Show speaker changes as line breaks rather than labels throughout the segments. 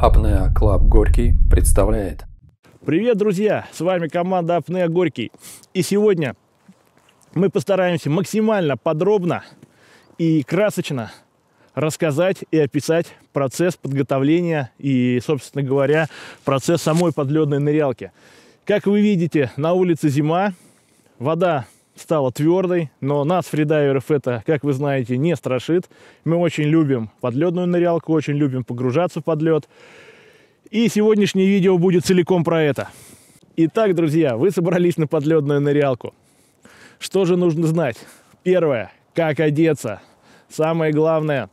Apnea Club Горький представляет.
Привет, друзья! С вами команда Apnea Горький. И сегодня мы постараемся максимально подробно и красочно рассказать и описать процесс подготовления и, собственно говоря, процесс самой подледной нырялки. Как вы видите, на улице зима, вода стала твердой, но нас, фридайверов, это, как вы знаете, не страшит. Мы очень любим подледную нырялку, очень любим погружаться под лед. И сегодняшнее видео будет целиком про это. Итак, друзья, вы собрались на подледную нырялку. Что же нужно знать? Первое, как одеться. Самое главное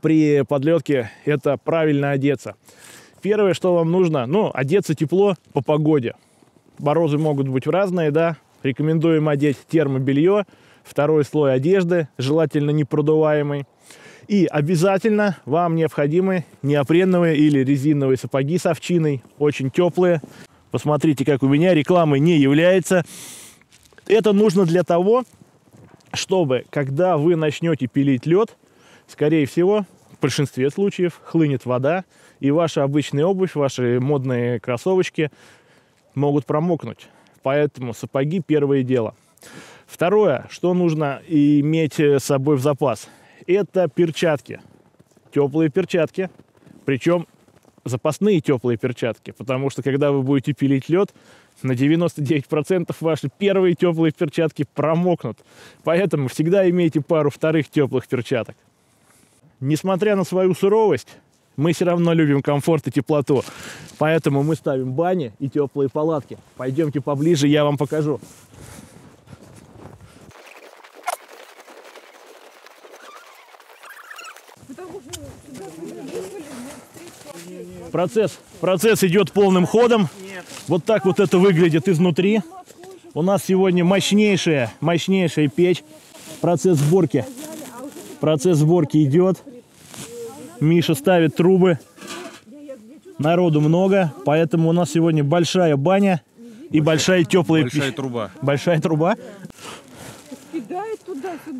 при подлетке это правильно одеться. Первое, что вам нужно, ну, одеться тепло по погоде. Морозы могут быть разные, да, Рекомендуем одеть термобелье, второй слой одежды, желательно непродуваемый. И обязательно вам необходимы неопреновые или резиновые сапоги с овчиной, очень теплые. Посмотрите, как у меня рекламой не является. Это нужно для того, чтобы, когда вы начнете пилить лед, скорее всего, в большинстве случаев хлынет вода, и ваша обычная обувь, ваши модные кроссовочки могут промокнуть. Поэтому сапоги первое дело. Второе, что нужно иметь с собой в запас, это перчатки. Теплые перчатки. Причем запасные теплые перчатки. Потому что когда вы будете пилить лед, на 99% ваши первые теплые перчатки промокнут. Поэтому всегда имейте пару вторых теплых перчаток. Несмотря на свою суровость, мы все равно любим комфорт и теплоту. Поэтому мы ставим бани и теплые палатки. Пойдемте поближе, я вам покажу. Процесс, процесс идет полным ходом. Вот так вот это выглядит изнутри. У нас сегодня мощнейшая, мощнейшая печь. Процесс сборки. Процесс сборки идет. Миша ставит трубы. Народу много, поэтому у нас сегодня большая баня и большая теплая
Большая
пища.
труба.
Большая труба.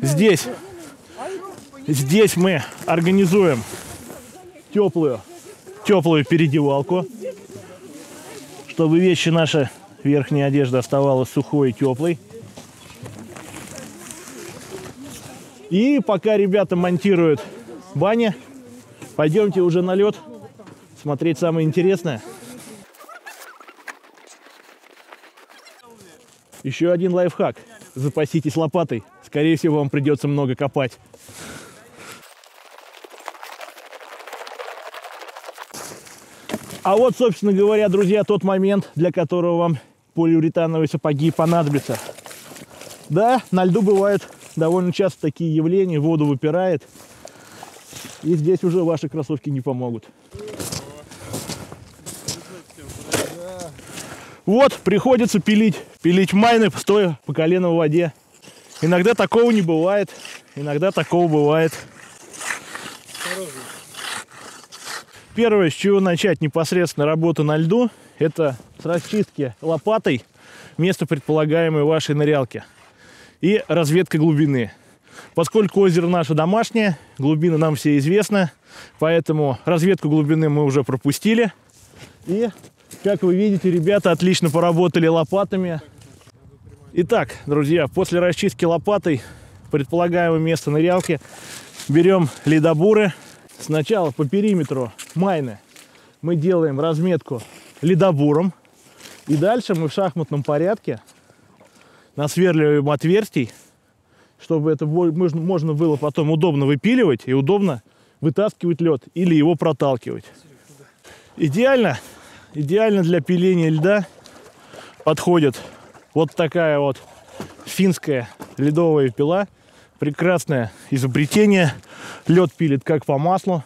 Здесь, здесь мы организуем теплую, теплую переодевалку, чтобы вещи наши, верхняя одежда оставалась сухой и теплой. И пока ребята монтируют бани, пойдемте уже на лед смотреть самое интересное. Еще один лайфхак. Запаситесь лопатой. Скорее всего, вам придется много копать. А вот, собственно говоря, друзья, тот момент, для которого вам полиуретановые сапоги понадобятся. Да, на льду бывают довольно часто такие явления, воду выпирает. И здесь уже ваши кроссовки не помогут. Вот, приходится пилить. Пилить майны, стоя по колено в воде. Иногда такого не бывает, иногда такого бывает. Первое, с чего начать непосредственно работу на льду, это с расчистки лопатой места предполагаемой вашей нырялки и разведка глубины. Поскольку озеро наше домашнее, глубина нам все известна, поэтому разведку глубины мы уже пропустили. И, как вы видите, ребята отлично поработали лопатами. Итак, друзья, после расчистки лопатой предполагаемое место нырялки берем ледобуры. Сначала по периметру майны мы делаем разметку ледобуром. И дальше мы в шахматном порядке насверливаем отверстий, чтобы это можно было потом удобно выпиливать и удобно вытаскивать лед или его проталкивать. Идеально, идеально для пиления льда подходит вот такая вот финская ледовая пила. Прекрасное изобретение. Лед пилит как по маслу.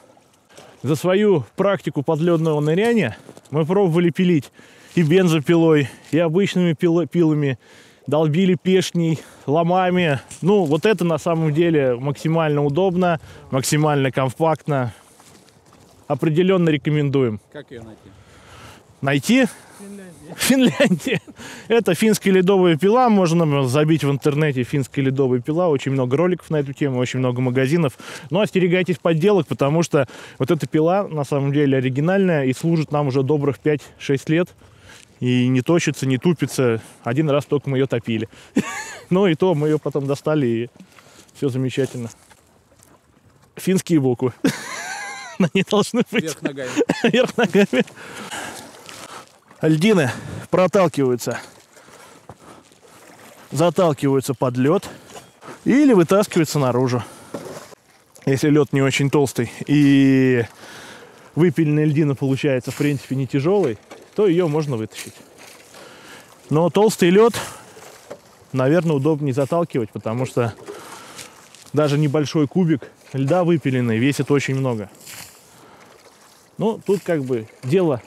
За свою практику подледного ныряния мы пробовали пилить и бензопилой, и обычными пил- пилами, долбили пешней, ломами. Ну, вот это на самом деле максимально удобно, максимально компактно. Определенно рекомендуем.
Как ее найти?
найти. Финляндия. Это финская ледовая пила. Можно забить в интернете финская ледовая пила. Очень много роликов на эту тему, очень много магазинов. Но остерегайтесь подделок, потому что вот эта пила на самом деле оригинальная и служит нам уже добрых 5-6 лет. И не точится, не тупится. Один раз только мы ее топили. Ну и то мы ее потом достали, и все замечательно. Финские буквы. Они должны быть.
Вверх ногами.
Вверх ногами. Льдины проталкиваются, заталкиваются под лед или вытаскиваются наружу. Если лед не очень толстый и выпиленная льдина получается, в принципе, не тяжелой, то ее можно вытащить. Но толстый лед, наверное, удобнее заталкивать, потому что даже небольшой кубик льда выпиленный весит очень много. Ну, тут как бы дело,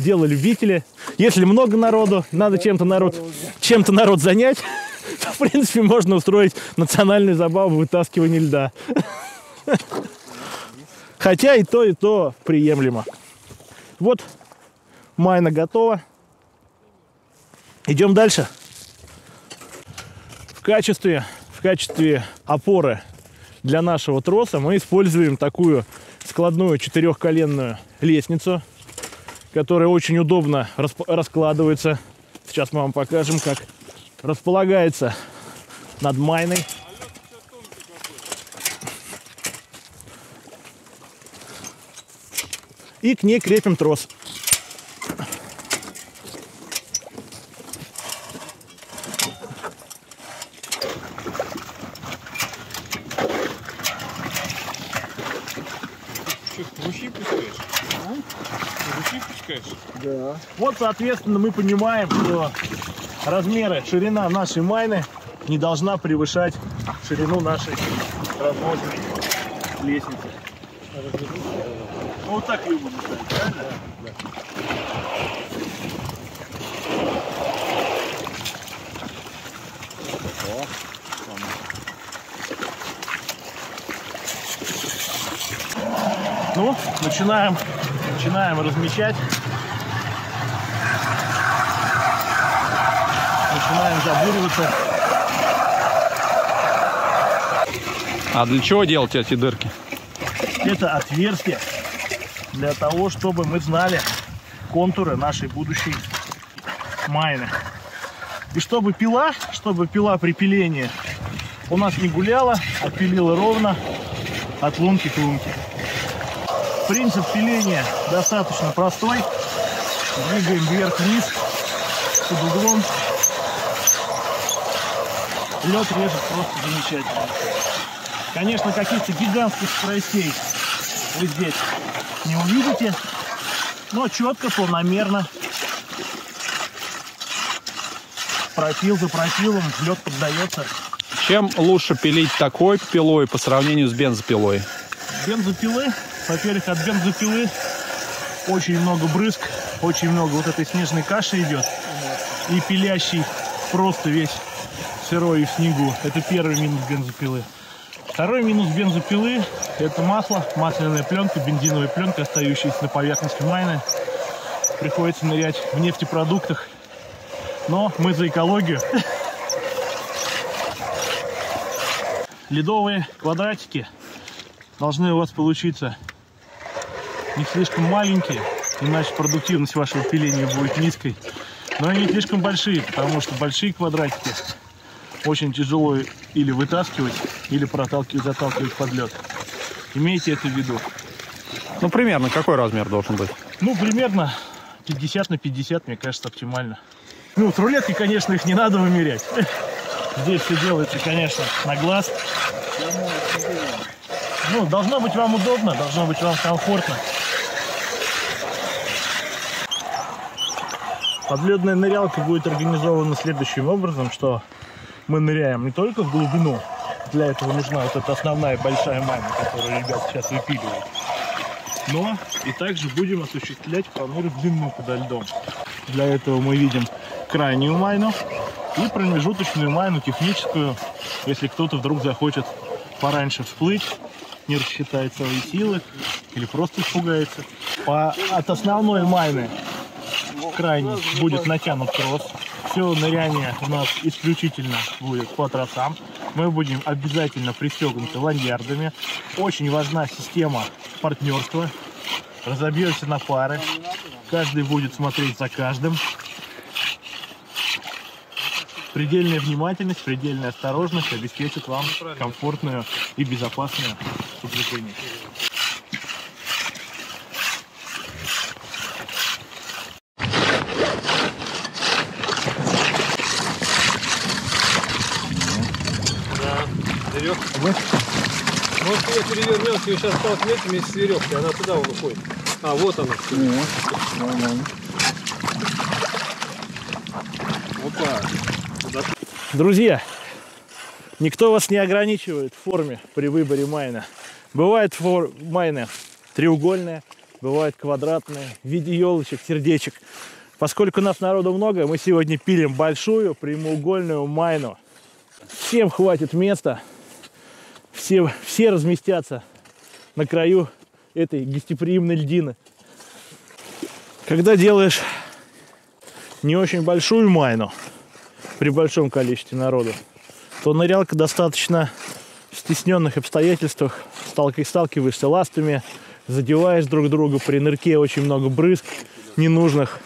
дело любителя. Если много народу, надо чем-то народ, чем-то народ занять, то, в принципе, можно устроить национальную забаву вытаскивания льда. Хотя и то, и то приемлемо. Вот майна готова. Идем дальше. В качестве, в качестве опоры для нашего троса мы используем такую складную четырехколенную лестницу, которая очень удобно раскладывается. Сейчас мы вам покажем, как располагается над майной. И к ней крепим трос.
Лучи пускаешь?
Вот, соответственно, мы понимаем, что размеры, ширина нашей майны не должна превышать ширину нашей разложенной лестницы. Ну, вот так ее будем ставить, правильно? Ну, начинаем, начинаем размечать. Начинаем забуриваться.
А для чего делать эти дырки?
Это отверстие для того, чтобы мы знали контуры нашей будущей майны. И чтобы пила, чтобы пила при пилении у нас не гуляла, а пилила ровно от лунки к лунке. Принцип пиления достаточно простой. Двигаем вверх-вниз под углом. Лед режет просто замечательно. Конечно, каких-то гигантских скоростей вы здесь не увидите, но четко, планомерно, профил за профилом лед поддается.
Чем лучше пилить такой пилой по сравнению с бензопилой?
Бензопилы, во-первых, от бензопилы очень много брызг, очень много вот этой снежной каши идет. И пилящий просто весь сырой и в снегу. Это первый минус бензопилы. Второй минус бензопилы – это масло, масляная пленка, бензиновая пленка, остающаяся на поверхности майны. Приходится нырять в нефтепродуктах. Но мы за экологию. Ледовые квадратики должны у вас получиться не слишком маленькие, иначе продуктивность вашего пиления будет низкой. Но и не слишком большие, потому что большие квадратики очень тяжело или вытаскивать, или проталкивать, заталкивать под лед. Имейте это в виду.
Ну, примерно какой размер должен быть?
Ну, примерно 50 на 50, мне кажется, оптимально. Ну, с рулеткой, конечно, их не надо вымерять. Здесь все делается, конечно, на глаз. Ну, должно быть вам удобно, должно быть вам комфортно. Подледная нырялка будет организована следующим образом, что мы ныряем не только в глубину, для этого нужна вот эта основная большая майна, которую ребят сейчас выпиливают, но и также будем осуществлять проныры в длину подо льдом. Для этого мы видим крайнюю майну и промежуточную майну техническую, если кто-то вдруг захочет пораньше всплыть, не рассчитает свои силы или просто испугается. По- от основной майны крайний будет натянут трос. Все ныряние у нас исключительно будет по тросам. Мы будем обязательно пристегнуты ланьярдами. Очень важна система партнерства. Разобьешься на пары. Каждый будет смотреть за каждым. Предельная внимательность, предельная осторожность обеспечит вам комфортную и безопасное погружение.
Веревка. Может ее перевернется, ее сейчас толкнет вместе с веревкой, она туда он уходит. А, вот она. Опа.
Друзья, никто вас не ограничивает в форме при выборе майна. Бывает фор... майны треугольные, бывают квадратные, в виде елочек, сердечек. Поскольку нас народу много, мы сегодня пилим большую прямоугольную майну. Всем хватит места, все, все разместятся на краю этой гостеприимной льдины. Когда делаешь не очень большую майну, при большом количестве народу, то нырялка достаточно в стесненных обстоятельствах сталки- сталкиваешься ластами, задеваешь друг друга. При нырке очень много брызг ненужных.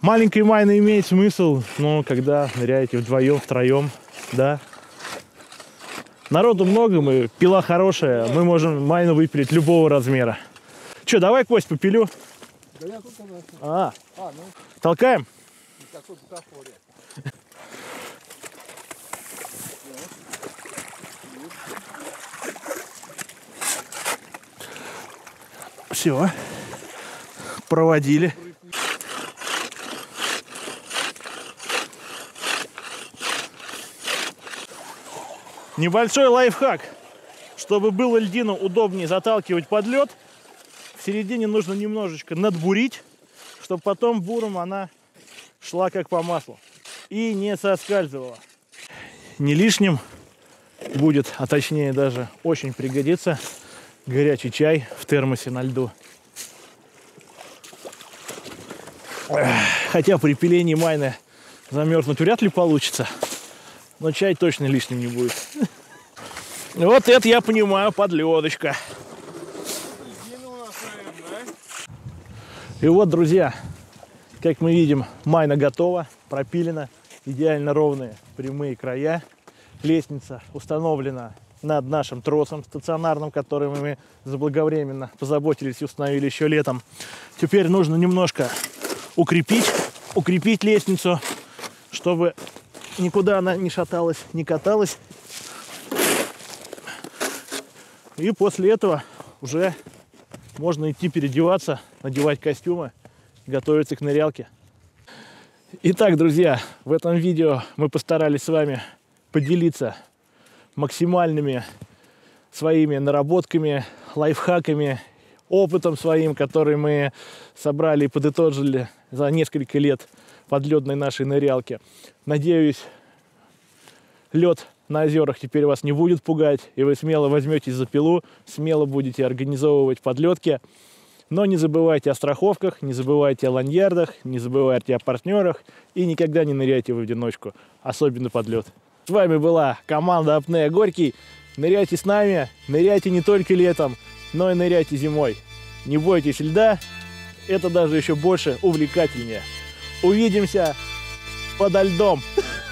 Маленькой майна имеет смысл, но когда ныряете вдвоем, втроем, да. Народу много, мы пила хорошая, мы можем майну выпилить любого размера. Че, давай кость попилю? А, толкаем? Все. Проводили. Небольшой лайфхак. Чтобы было льдину удобнее заталкивать под лед, в середине нужно немножечко надбурить, чтобы потом буром она шла как по маслу и не соскальзывала. Не лишним будет, а точнее даже очень пригодится горячий чай в термосе на льду. Хотя при пилении майны замерзнуть вряд ли получится, но чай точно лишним не будет. Вот это я понимаю, подледочка. И вот, друзья, как мы видим, майна готова, пропилена, идеально ровные прямые края. Лестница установлена над нашим тросом стационарным, который мы заблаговременно позаботились и установили еще летом. Теперь нужно немножко укрепить, укрепить лестницу, чтобы никуда она не шаталась, не каталась. И после этого уже можно идти переодеваться, надевать костюмы, готовиться к нырялке. Итак, друзья, в этом видео мы постарались с вами поделиться максимальными своими наработками, лайфхаками, опытом своим, который мы собрали и подытожили за несколько лет подледной нашей нырялки. Надеюсь, лед на озерах теперь вас не будет пугать, и вы смело возьметесь за пилу, смело будете организовывать подлетки. Но не забывайте о страховках, не забывайте о ланьярдах, не забывайте о партнерах и никогда не ныряйте в одиночку, особенно под лед. С вами была команда Апнея Горький. Ныряйте с нами, ныряйте не только летом, но и ныряйте зимой. Не бойтесь льда, это даже еще больше увлекательнее. Увидимся подо льдом.